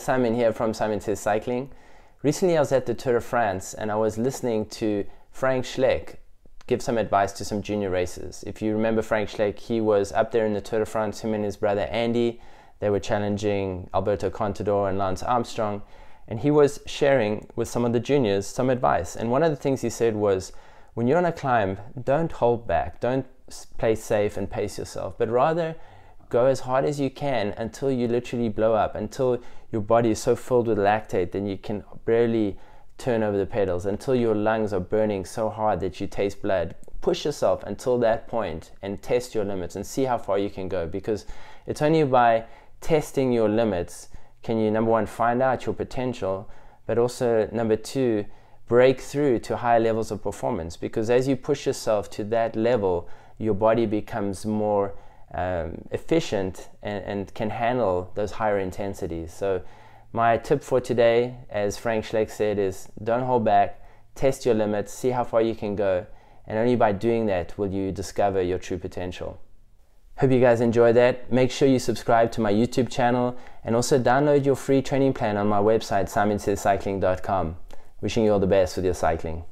Simon here from Simon Says Cycling. Recently I was at the Tour de France and I was listening to Frank Schleck give some advice to some junior racers. If you remember Frank Schleck, he was up there in the Tour de France, him and his brother Andy. They were challenging Alberto Contador and Lance Armstrong. And he was sharing with some of the juniors some advice. And one of the things he said was, when you're on a climb, don't hold back. Don't play safe and pace yourself, but rather go as hard as you can until you literally blow up, until your body is so filled with lactate that you can barely turn over the pedals, until your lungs are burning so hard that you taste blood. Push yourself until that point and test your limits and see how far you can go because it's only by testing your limits can you, number one, find out your potential, but also, number two, break through to higher levels of performance because as you push yourself to that level, your body becomes more um, efficient and, and, can handle those higher intensities. So, my tip for today, as Frank Schleck said, is don't hold back, test your limits, see how far you can go, and only by doing that will you discover your true potential. Hope you guys enjoy that. Make sure you subscribe to my YouTube channel and also download your free training plan on my website, simonsayscycling.com. Wishing you all the best with your cycling.